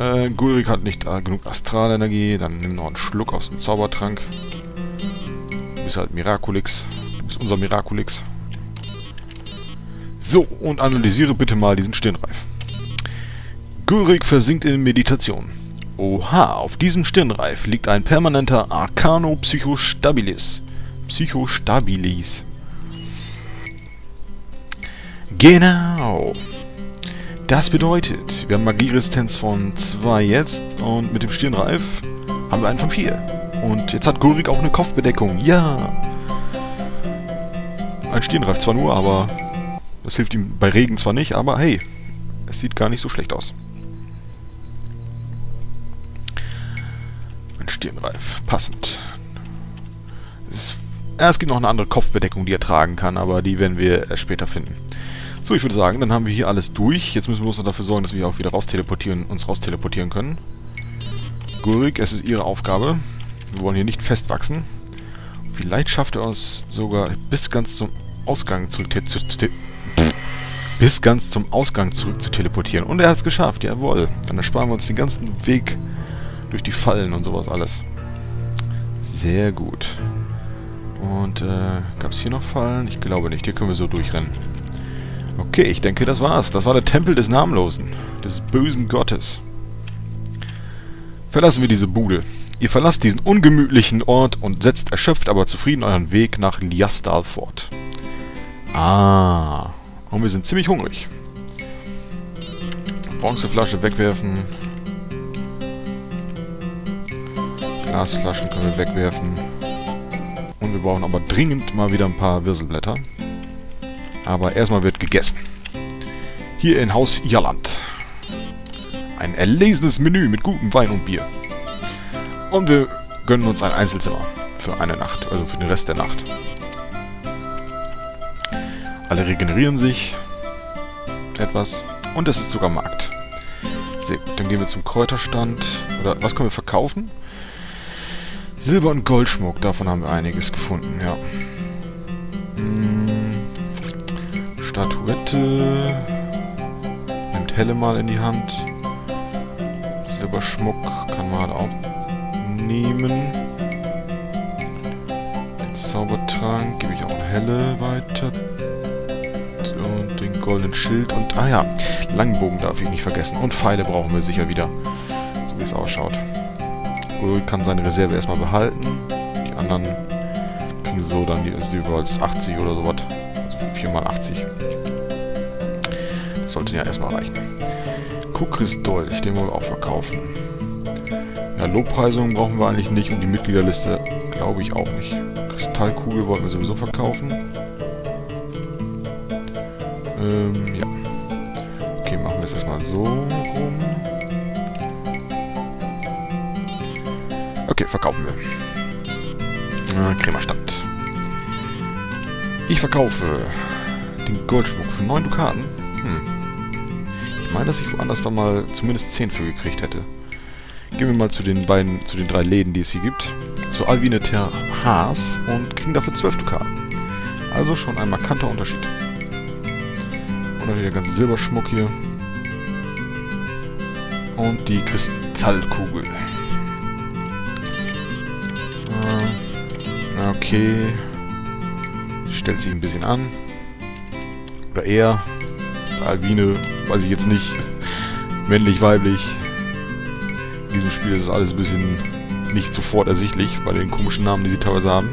Äh, Gulrik hat nicht äh, genug Astralenergie. Dann nimm noch einen Schluck aus dem Zaubertrank. Du bist halt Miraculix. Du bist unser Miraculix. So, und analysiere bitte mal diesen Stirnreif. Gulrik versinkt in Meditation. Oha, auf diesem Stirnreif liegt ein permanenter Arcano Psychostabilis. Psychostabilis. Genau. Das bedeutet, wir haben Magieresistenz von 2 jetzt und mit dem Stirnreif haben wir einen von 4. Und jetzt hat Gulrik auch eine Kopfbedeckung. Ja. Ein Stirnreif zwar nur, aber Das hilft ihm bei Regen zwar nicht, aber hey, es sieht gar nicht so schlecht aus. Ein Stirnreif, passend. Es, ist, es gibt noch eine andere Kopfbedeckung, die er tragen kann, aber die werden wir später finden. So, ich würde sagen, dann haben wir hier alles durch. Jetzt müssen wir bloß noch dafür sorgen, dass wir hier auch wieder raus teleportieren, uns raus teleportieren können. Gurik, es ist Ihre Aufgabe. Wir wollen hier nicht festwachsen. Vielleicht schafft er uns sogar bis ganz zum Ausgang zurück zu, zu, bis ganz zum Ausgang zurück zu teleportieren. Und er hat es geschafft, jawohl. Dann ersparen wir uns den ganzen Weg durch die Fallen und sowas alles. Sehr gut. Und, äh, gab es hier noch Fallen? Ich glaube nicht. Hier können wir so durchrennen. Okay, ich denke, das war's. Das war der Tempel des Namenlosen. Des bösen Gottes. Verlassen wir diese Bude. Ihr verlasst diesen ungemütlichen Ort und setzt erschöpft, aber zufrieden euren Weg nach Liastal fort. Ah. Und wir sind ziemlich hungrig. Bronzeflasche wegwerfen. Glasflaschen können wir wegwerfen. Und wir brauchen aber dringend mal wieder ein paar Wirselblätter. Aber erstmal wird gegessen. Hier in Haus Jalland. Ein erlesenes Menü mit gutem Wein und Bier. Und wir gönnen uns ein Einzelzimmer. Für eine Nacht, also für den Rest der Nacht. Alle regenerieren sich etwas. Und es ist sogar Markt. Sehr gut, dann gehen wir zum Kräuterstand. Oder was können wir verkaufen? Silber- und Goldschmuck, davon haben wir einiges gefunden, ja. Hm. Statuette. Nimmt Helle mal in die Hand. Silberschmuck kann man halt auch nehmen. Den Zaubertrank gebe ich auch Helle weiter. Und den goldenen Schild und... Ah ja, Langbogen darf ich nicht vergessen. Und Pfeile brauchen wir sicher wieder. So wie es ausschaut. Ulrich kann seine Reserve erstmal behalten. Die anderen kriegen so dann die jeweils 80 oder sowas. Also 4 mal 80. Das sollte ja erstmal reichen. Kukris Dolch, den wollen wir auch verkaufen. Ja, Lobpreisungen brauchen wir eigentlich nicht und die Mitgliederliste glaube ich auch nicht. Kristallkugel wollten wir sowieso verkaufen. Ähm, ja. Okay, machen wir es erstmal so rum. Okay, verkaufen wir. Äh, Krämerstand. Ich verkaufe den Goldschmuck für 9 Dukaten. Hm. Ich meine, dass ich woanders da mal zumindest 10 für gekriegt hätte. Gehen wir mal zu den beiden, zu den drei Läden, die es hier gibt. Zu Alvine Ter Haas und kriegen dafür 12 Dukaten. Also schon ein markanter Unterschied. Und natürlich der ganze Silberschmuck hier. Und die Kristallkugel. Äh, okay. Stellt sich ein bisschen an. Oder eher. Alvine, weiß ich jetzt nicht. Männlich, weiblich. In diesem Spiel ist es alles ein bisschen nicht sofort ersichtlich, bei den komischen Namen, die sie teilweise haben.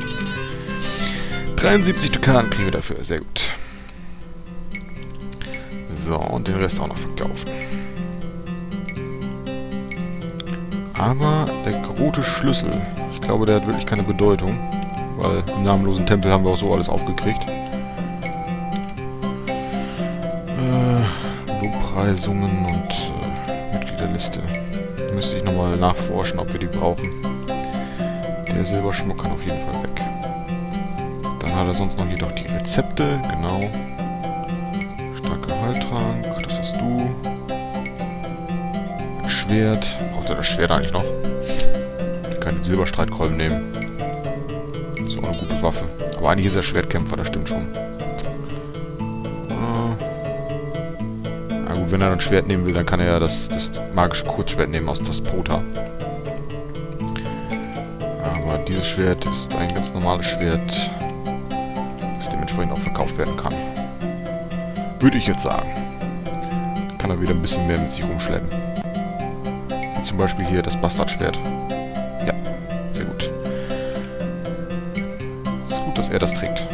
73 Dukaten kriegen wir dafür, sehr gut. So, und den Rest auch noch verkaufen. Aber der rote Schlüssel, ich glaube, der hat wirklich keine Bedeutung. Weil im namenlosen Tempel haben wir auch so alles aufgekriegt. Äh, Lobpreisungen und äh, Mitgliederliste. Müsste ich nochmal nachforschen, ob wir die brauchen. Der Silberschmuck kann auf jeden Fall weg. Dann hat er sonst noch jedoch die Rezepte, genau. Starker Heiltrank, das hast du. Ein Schwert. Braucht er das Schwert eigentlich noch? Ich kann den Silberstreitkolben nehmen. Aber eigentlich ist er Schwertkämpfer, das stimmt schon. Na gut, wenn er ein Schwert nehmen will, dann kann er ja das, das magische Kurzschwert nehmen aus das Pota. Aber dieses Schwert ist ein ganz normales Schwert, das dementsprechend auch verkauft werden kann. Würde ich jetzt sagen. Kann er wieder ein bisschen mehr mit sich rumschleppen. Wie zum Beispiel hier das Bastardschwert. Dass er das trägt.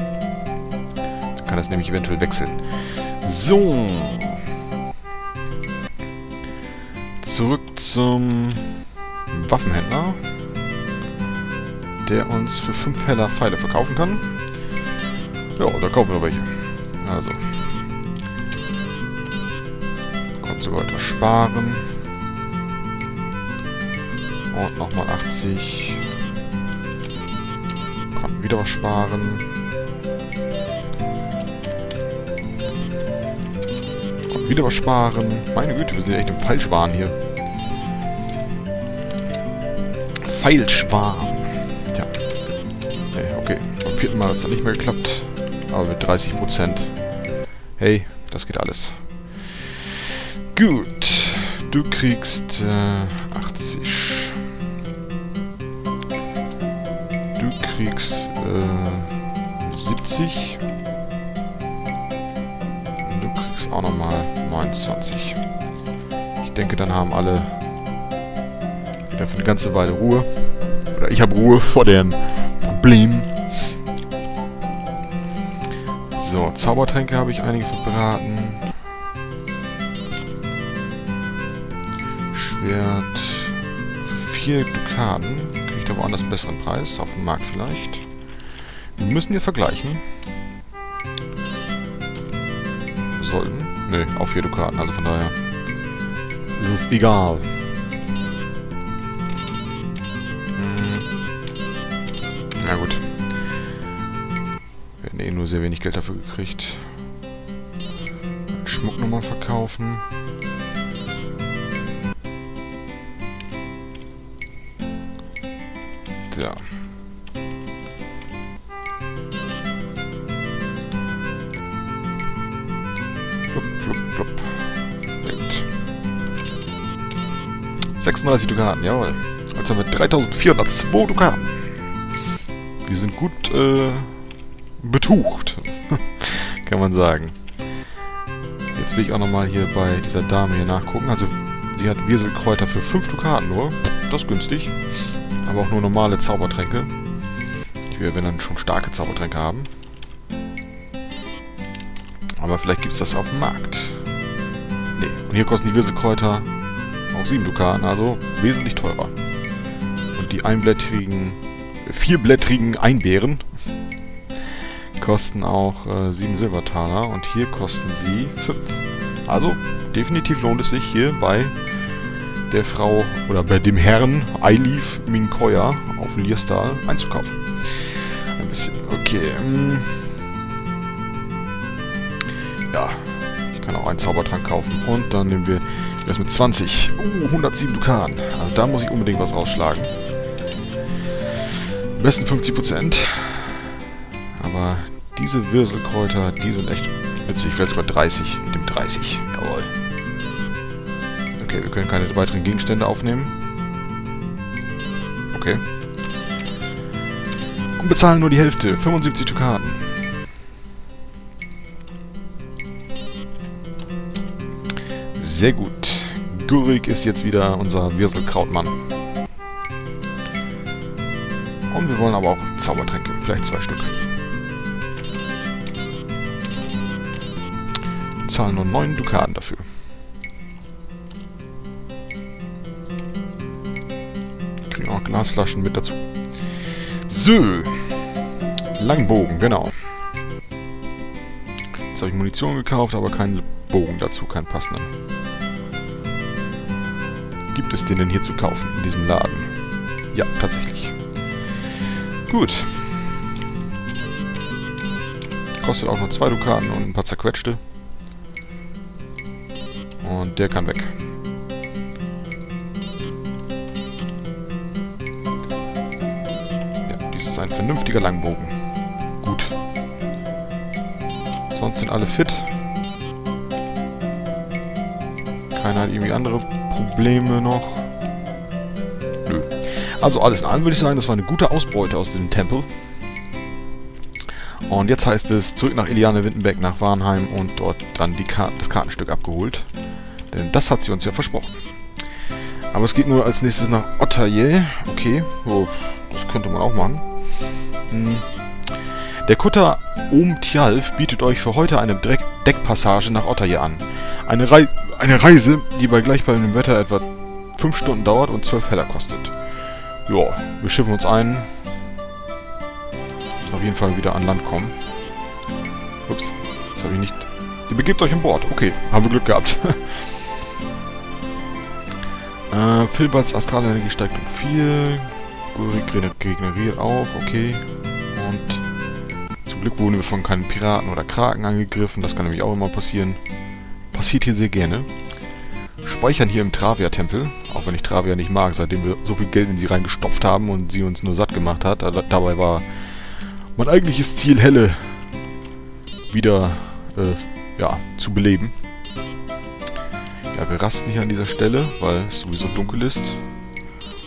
Dann kann es nämlich eventuell wechseln. So. Zurück zum Waffenhändler, der uns für 5 Heller Pfeile verkaufen kann. Ja, da kaufen wir welche. Also, sogar etwas sparen. Und nochmal 80. Wieder was sparen. Konnten wieder was sparen. Meine Güte, wir sind echt im Falschwahn hier. Feilschwan. Tja. Nee, okay. Beim vierten Mal hat es dann nicht mehr geklappt. Aber mit 30%. Hey, das geht alles. Gut. Du kriegst äh, 80. Du kriegst äh, 70. Und du kriegst auch nochmal 29. Ich denke, dann haben alle wieder für eine ganze Weile Ruhe. Oder ich habe Ruhe vor deren Problemen. So, Zaubertränke habe ich einige verbraten. Schwert. Für vier Dukaten. Kriege ich da woanders einen besseren Preis? Auf dem Markt vielleicht. Wir müssen hier vergleichen. Wir sollten. Nö, auf vier Dukaten, also von daher. Ist es egal. Na gut. Wir hätten eh nur sehr wenig Geld dafür gekriegt. Schmuck nochmal verkaufen. Ja. 36 Dukaten, jawohl. Jetzt haben wir 3402 Dukaten. Wir sind gut äh, betucht, (laughs) kann man sagen. Jetzt will ich auch nochmal hier bei dieser Dame hier nachgucken. Also, sie hat Wieselkräuter für 5 Dukaten nur. Das ist günstig. Aber auch nur normale Zaubertränke. Ich will, wenn dann schon starke Zaubertränke haben. Aber vielleicht gibt es das auf dem Markt. Nee, und hier kosten die Wieselkräuter auch 7 Dukaten, also wesentlich teurer. Und die einblättrigen vierblättrigen Einbeeren kosten auch äh, 7 Silbertaler und hier kosten sie 5. Also, definitiv lohnt es sich hier bei der Frau oder bei dem Herrn Eilif Minkoya auf Lierstal einzukaufen. Ein bisschen, okay. Ähm, ja, ich kann auch einen Zaubertrank kaufen und dann nehmen wir das mit 20. Uh, 107 Dukan. Also da muss ich unbedingt was rausschlagen. Am besten 50%. Aber diese Wirselkräuter, die sind echt witzig. Ich werde sogar 30. Mit dem 30. Jawohl. Okay, wir können keine weiteren Gegenstände aufnehmen. Okay. Und bezahlen nur die Hälfte. 75 Dukaten. Sehr gut. Gurik ist jetzt wieder unser Wirselkrautmann. Und wir wollen aber auch Zaubertränke. Vielleicht zwei Stück. Wir zahlen nur 9 Dukaten dafür. Kriegen auch Glasflaschen mit dazu. So. Langbogen, genau. Jetzt habe ich Munition gekauft, aber keinen Bogen dazu, keinen passenden. Gibt es den denn hier zu kaufen, in diesem Laden? Ja, tatsächlich. Gut. Kostet auch nur zwei Dukaten und ein paar zerquetschte. Und der kann weg. Ja, dies ist ein vernünftiger Langbogen. Gut. Sonst sind alle fit. Keiner hat irgendwie andere Probleme noch. Nö. Also alles in allem würde ich sagen, das war eine gute Ausbeute aus dem Tempel. Und jetzt heißt es zurück nach Iliane Windenberg nach Warnheim und dort dann Kar das Kartenstück abgeholt. Denn das hat sie uns ja versprochen. Aber es geht nur als nächstes nach Ottaye. Okay, oh, das könnte man auch machen. Hm. Der Kutter Om Tjalf bietet euch für heute eine Dreck Deckpassage nach Ottaye an. Eine, Rei eine Reise, die bei gleichbleibendem Wetter etwa 5 Stunden dauert und 12 Heller kostet. Ja, wir schiffen uns ein. Auf jeden Fall wieder an Land kommen. Ups, das habe ich nicht... Ihr begebt euch an Bord. Okay, haben wir Glück gehabt. (laughs) Äh, Filberts Astralenergie steigt um 4. Gurik regeneriert auch, okay. Und zum Glück wurden wir von keinen Piraten oder Kraken angegriffen. Das kann nämlich auch immer passieren. Passiert hier sehr gerne. Speichern hier im Travia-Tempel. Auch wenn ich Travia nicht mag, seitdem wir so viel Geld in sie reingestopft haben und sie uns nur satt gemacht hat. Dabei war mein eigentliches Ziel, Helle wieder äh, ja, zu beleben. Ja, wir rasten hier an dieser Stelle, weil es sowieso dunkel ist.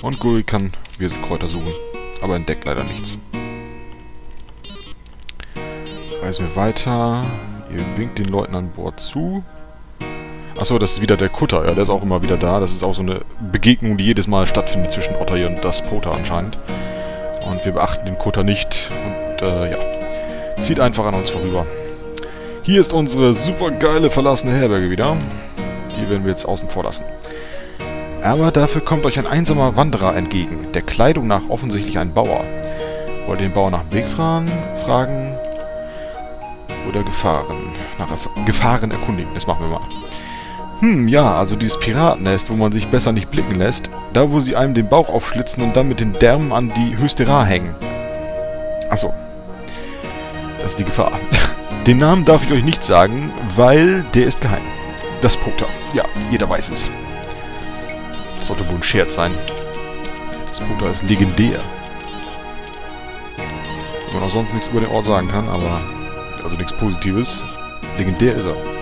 Und Guri kann Wirselkräuter suchen, aber entdeckt leider nichts. Reisen wir weiter. Ihr winkt den Leuten an Bord zu. Achso, das ist wieder der Kutter, ja, der ist auch immer wieder da. Das ist auch so eine Begegnung, die jedes Mal stattfindet zwischen Otter und das Pota anscheinend. Und wir beachten den Kutter nicht und, äh, ja. Zieht einfach an uns vorüber. Hier ist unsere super geile verlassene Herberge wieder. Die werden wir jetzt außen vor lassen. Aber dafür kommt euch ein einsamer Wanderer entgegen, der Kleidung nach offensichtlich ein Bauer. Wollt ihr den Bauer nach dem Weg fragen, fragen oder Gefahren? Nach Gefahren erkundigen, das machen wir mal. Hm, ja, also dieses Piratennest, wo man sich besser nicht blicken lässt. Da, wo sie einem den Bauch aufschlitzen und dann mit den Därmen an die höchste Ra hängen. Achso. Das ist die Gefahr. (laughs) Den Namen darf ich euch nicht sagen, weil der ist geheim. Das Poter. Ja, jeder weiß es. Das sollte wohl ein Scherz sein. Das Poter ist legendär. Wenn man auch sonst nichts über den Ort sagen kann, aber... Also nichts Positives. Legendär ist er.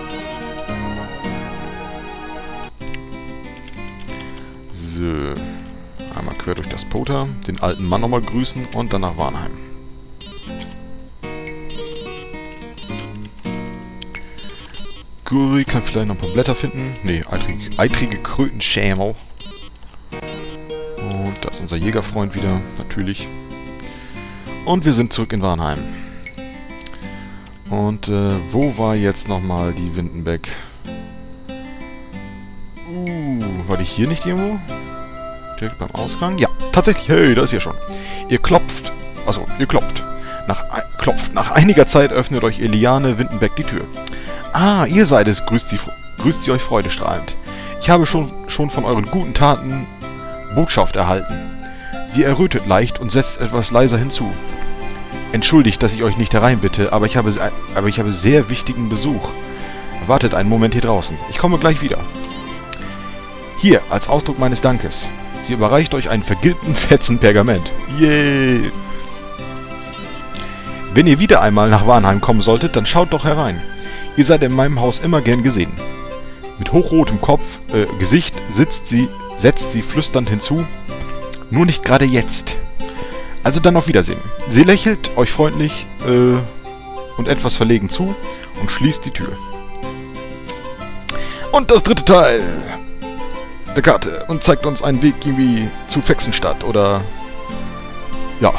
So. Einmal quer durch das Poter, den alten Mann nochmal grüßen und dann nach Warnheim. Guri kann vielleicht noch ein paar Blätter finden. Ne, eitrige, eitrige Krötenschämel. Und da ist unser Jägerfreund wieder, natürlich. Und wir sind zurück in Warnheim. Und äh, wo war jetzt nochmal die Windenbeck? Uh, war die hier nicht irgendwo? Direkt beim Ausgang? Ja, tatsächlich. Hey, da ist hier schon. Ihr klopft. Also, ihr klopft. Nach, klopft. Nach einiger Zeit öffnet euch Eliane Windenbeck die Tür. Ah, ihr seid es, grüßt sie, grüßt sie euch freudestrahlend. Ich habe schon, schon von euren guten Taten Botschaft erhalten. Sie errötet leicht und setzt etwas leiser hinzu. Entschuldigt, dass ich euch nicht hereinbitte, aber ich habe, aber ich habe sehr wichtigen Besuch. Wartet einen Moment hier draußen. Ich komme gleich wieder. Hier, als Ausdruck meines Dankes. Sie überreicht euch einen vergilbten (laughs) Fetzen Pergament. Yay! Wenn ihr wieder einmal nach Warnheim kommen solltet, dann schaut doch herein. Ihr seid in meinem Haus immer gern gesehen. Mit hochrotem Kopf, äh, Gesicht sitzt sie, setzt sie flüsternd hinzu. Nur nicht gerade jetzt. Also dann auf Wiedersehen. Sie lächelt euch freundlich äh, und etwas verlegen zu und schließt die Tür. Und das dritte Teil der Karte und zeigt uns einen Weg irgendwie zu Fexenstadt oder ja,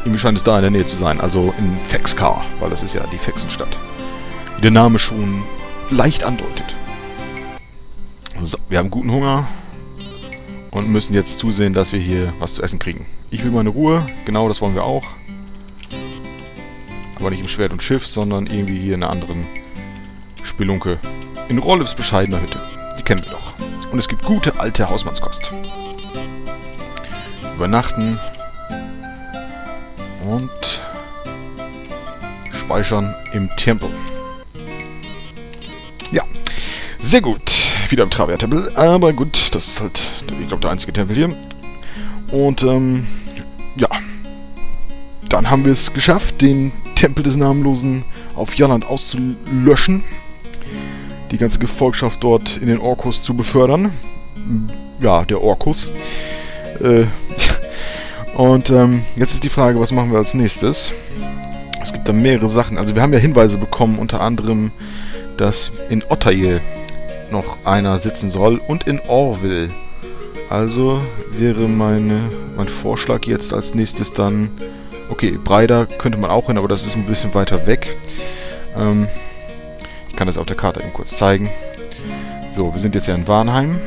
irgendwie scheint es da in der Nähe zu sein, also in Fexkar, weil das ist ja die Fexenstadt wie der Name schon leicht andeutet. So, wir haben guten Hunger und müssen jetzt zusehen, dass wir hier was zu essen kriegen. Ich will meine Ruhe, genau das wollen wir auch. Aber nicht im Schwert und Schiff, sondern irgendwie hier in einer anderen Spelunke. In Rollifs bescheidener Hütte. Die kennen wir doch. Und es gibt gute alte Hausmannskost. Übernachten. Und speichern im Tempel. Sehr gut. Wieder im Travia-Tempel. Aber gut, das ist halt, ich glaube, der einzige Tempel hier. Und, ähm, ja. Dann haben wir es geschafft, den Tempel des Namenlosen auf Jaland auszulöschen. Die ganze Gefolgschaft dort in den Orkus zu befördern. Ja, der Orkus. Äh, (laughs) und ähm, jetzt ist die Frage, was machen wir als nächstes? Es gibt da mehrere Sachen. Also wir haben ja Hinweise bekommen, unter anderem, dass in Ottail noch einer sitzen soll und in Orville. Also wäre meine, mein Vorschlag jetzt als nächstes dann... Okay, Breider könnte man auch hin, aber das ist ein bisschen weiter weg. Ähm, kann das auf der Karte eben kurz zeigen. So, wir sind jetzt ja in Warnheim.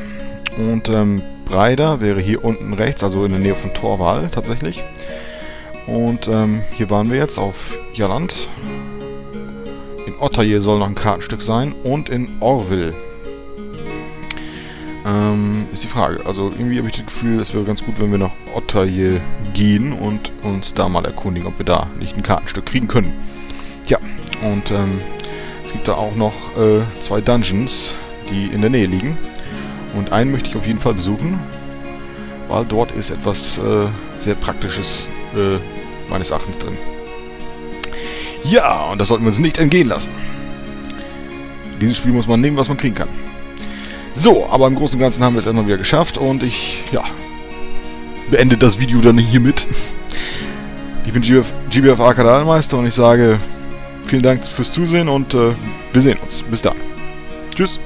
Und ähm, Breider wäre hier unten rechts, also in der Nähe von Torwal tatsächlich. Und ähm, hier waren wir jetzt auf Jaland. In Ottaje soll noch ein Kartenstück sein und in Orville. ähm, ist die Frage. Also irgendwie habe ich das Gefühl, es wäre ganz gut, wenn wir nach Ottail gehen und uns da mal erkundigen, ob wir da nicht ein Kartenstück kriegen können. Tja, und ähm, gibt da auch noch äh, zwei Dungeons, die in der Nähe liegen. Und einen möchte ich auf jeden Fall besuchen, weil dort ist etwas äh, sehr Praktisches äh, meines Erachtens drin. Ja, und das sollten wir uns nicht entgehen lassen. In diesem Spiel muss man nehmen, was man kriegen kann. So, aber im Großen und Ganzen haben wir es erstmal wieder geschafft und ich, ja, beende das Video dann hiermit. (laughs) Ich bin GBF, GBF Kanalmeister und ich sage vielen Dank fürs Zusehen und äh, wir sehen uns. Bis dann. Tschüss.